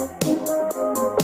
Música